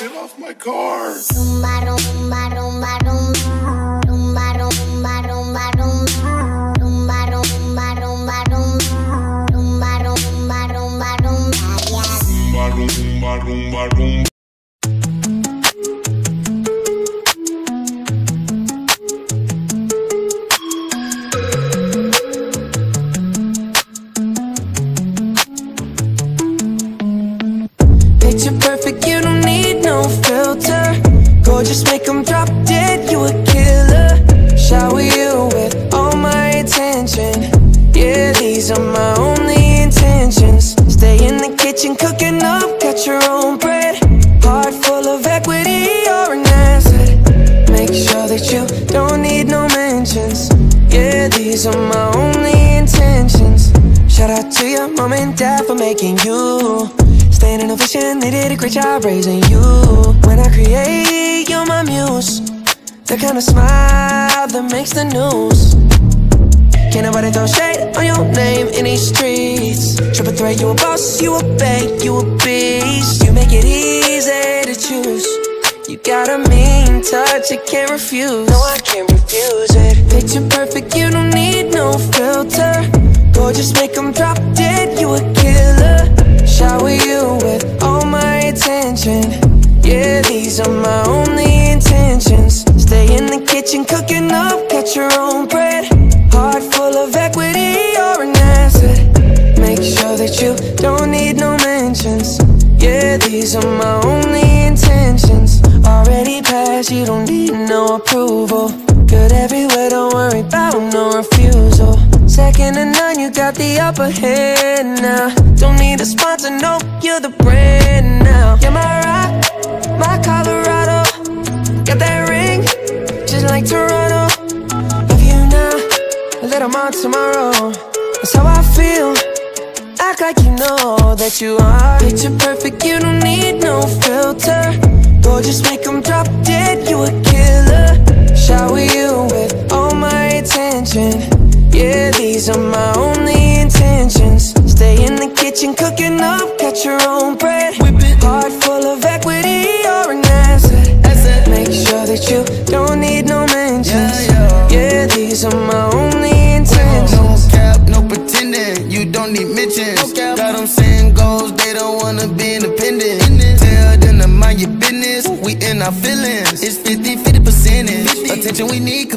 Get off my car. Rumba, rumba, rumba, rumba. Rumba, rumba, rumba, rumba. Rumba, rumba, rumba, rumba. Rumba, rumba, rumba, rumba. Rumba. Gorgeous, make 'em drop dead, you a killer. Shower you with all my attention. Yeah, these are my only intentions. Stay in the kitchen, cooking up, got your own bread. Heart full of equity, you're an asset. Make sure that you don't need no mentions. Yeah, these are my only intentions. Shout out to your mom and dad for making you. Staying ovation, they did a great job raising you. When I create, you're my muse. The kind of smile that makes the news. Can't nobody throw shade on your name in these streets. Triple threat, you a boss, you a bank, you a beast. You make it easy to choose. You got a mean touch, you can't refuse. No, I can't refuse it. Picture perfect, you don't need no filter. Gorgeous, make 'em drop dead, you a killer. Shower you with all my attention. Yeah, these are my only intentions. Stay in the kitchen, cooking up, get your own bread. Heart full of equity, you're an asset. Make sure that you don't need no mentions. Yeah, these are my only intentions. Already passed, you don't need no approval. Good everywhere, don't worry about no refusal. Second to none, you got the upper hand now. Don't need a sponsor, no, you're the brand Got that ring, just like Toronto. Love you now, a little more tomorrow. That's how I feel. Act like you know that you are. Picture perfect, you don't need no filter. Gorgeous, make 'em drop dead, you a killer. Shower you with all my attention. Yeah, these are my only intentions. Stay in the kitchen, cooking up, got your own bread. Heart these are my only No intentions cap, no pretending, you don't need mentions. Got them saying goals, they don't wanna be independent. Tell them to mind your business, we in our feelings. It's 50 50 percentage. Attention, we need.